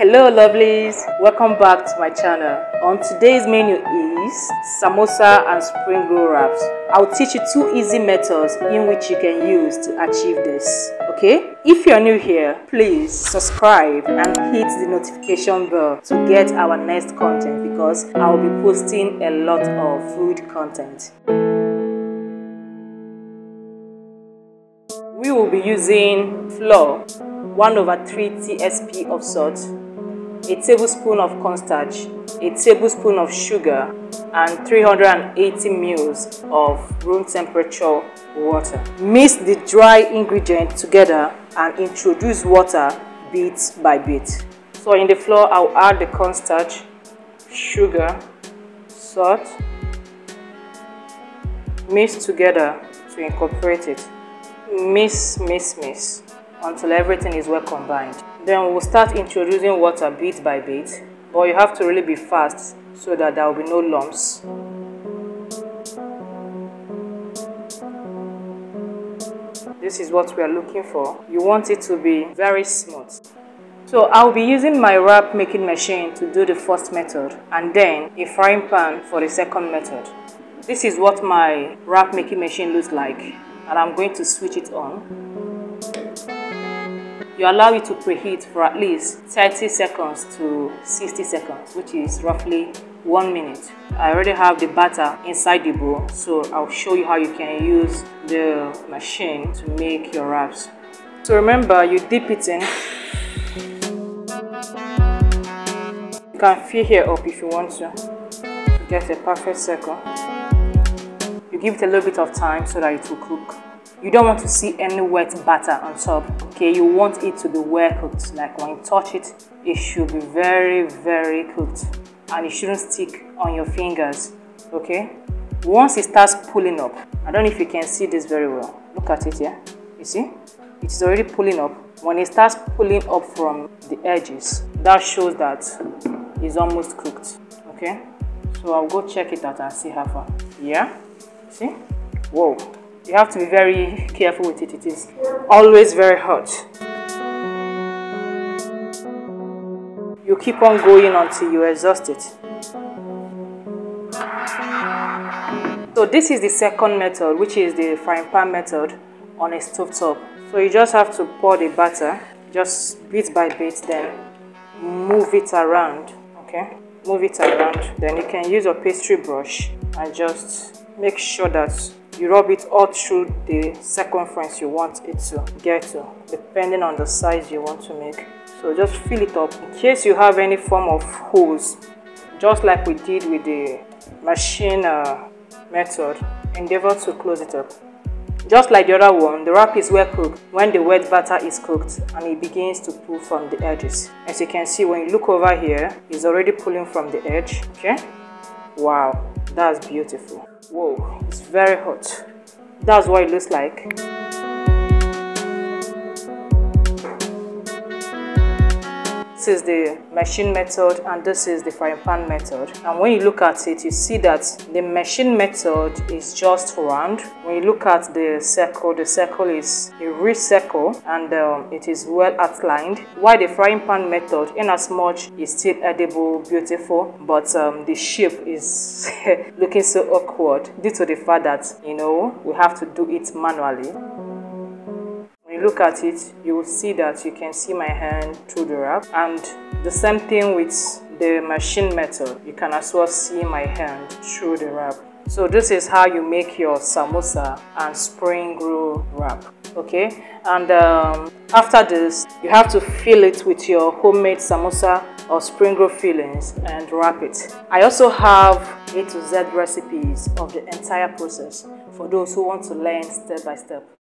Hello lovelies, welcome back to my channel. On today's menu is samosa and spring roll wraps. I'll teach you two easy methods in which you can use to achieve this. Okay? If you're new here, please subscribe and hit the notification bell to get our next content because I'll be posting a lot of food content. We will be using flour, 1 over 3 tsp of salt, a tablespoon of cornstarch, a tablespoon of sugar, and 380 ml of room temperature water. Mix the dry ingredients together and introduce water bit by bit. So in the flour, I'll add the cornstarch, sugar, salt, mix together to incorporate it. Mix, mix, mix until everything is well combined. Then we'll start introducing water bit by bit, but you have to really be fast so that there will be no lumps. This is what we are looking for. You want it to be very smooth. So I'll be using my wrap making machine to do the first method and then a frying pan for the second method. This is what my wrap making machine looks like and I'm going to switch it on you allow it to preheat for at least 30 seconds to 60 seconds, which is roughly one minute. I already have the batter inside the bowl, so I'll show you how you can use the machine to make your wraps. So remember, you dip it in. You can fill here up if you want to, to get a perfect circle. You give it a little bit of time so that it will cook. You don't want to see any wet batter on top, okay? You want it to be well cooked. Like when you touch it, it should be very, very cooked. And it shouldn't stick on your fingers, okay? Once it starts pulling up, I don't know if you can see this very well. Look at it here. You see? It is already pulling up. When it starts pulling up from the edges, that shows that it's almost cooked, okay? So I'll go check it out and see how far. Yeah? See? Whoa you have to be very careful with it. It is always very hot. You keep on going until you exhaust it. So this is the second method, which is the frying pan method on a stove top. So you just have to pour the batter, just bit by bit, then move it around, okay? Move it around. Then you can use a pastry brush and just make sure that you rub it all through the circumference you want it to get to depending on the size you want to make. So just fill it up. In case you have any form of holes just like we did with the machine uh, method endeavor to close it up. Just like the other one the wrap is well cooked when the wet batter is cooked and it begins to pull from the edges. As you can see when you look over here it's already pulling from the edge okay wow that's beautiful. Whoa it's very hot. That's what it looks like This is the machine method and this is the frying pan method. And when you look at it, you see that the machine method is just round. When you look at the circle, the circle is a real circle and um, it is well outlined. While the frying pan method, in as much is still edible, beautiful, but um, the shape is looking so awkward due to the fact that, you know, we have to do it manually look at it, you will see that you can see my hand through the wrap. And the same thing with the machine metal, You can as well see my hand through the wrap. So this is how you make your samosa and spring roll wrap. Okay, and um, after this, you have to fill it with your homemade samosa or spring roll fillings and wrap it. I also have A to Z recipes of the entire process for those who want to learn step by step.